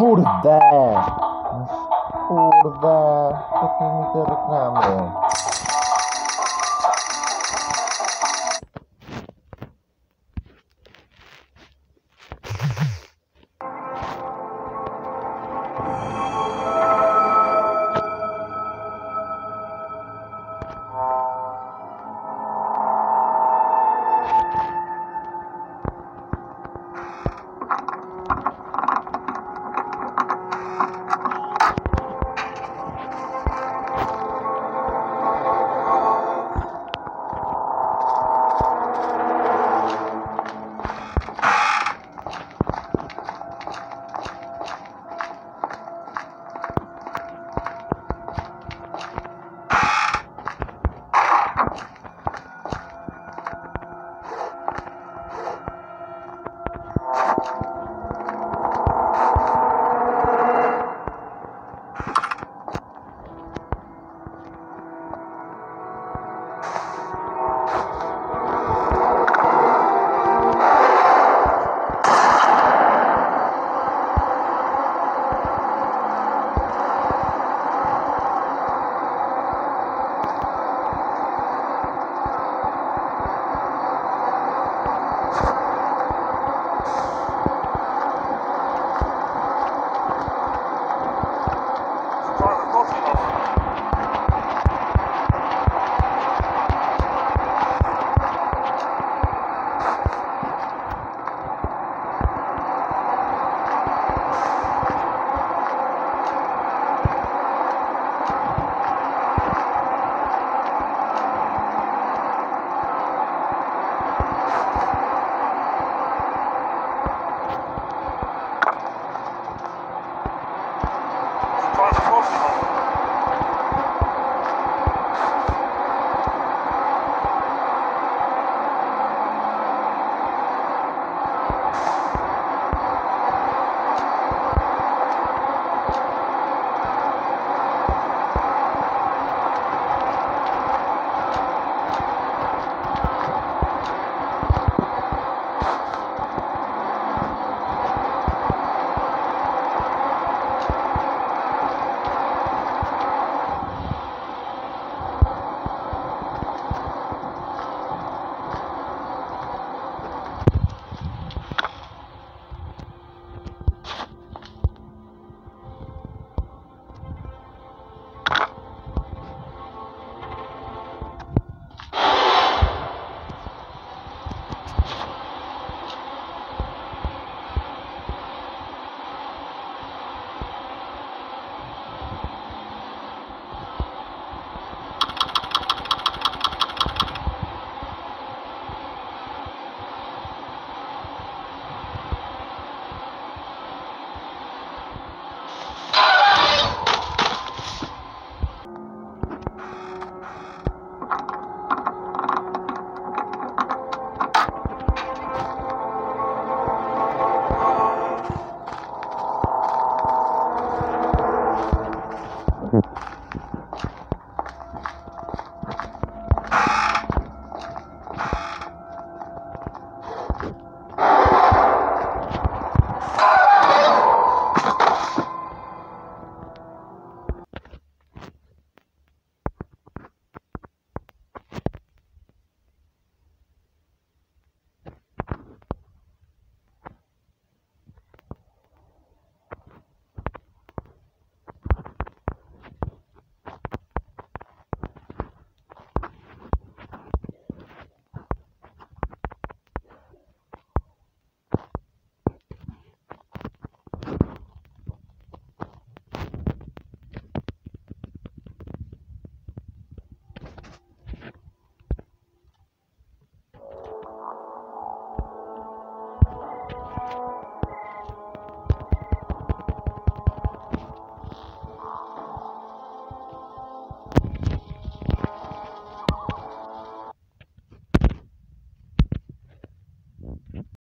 Kurde! Kurde! Są mi te reklamy.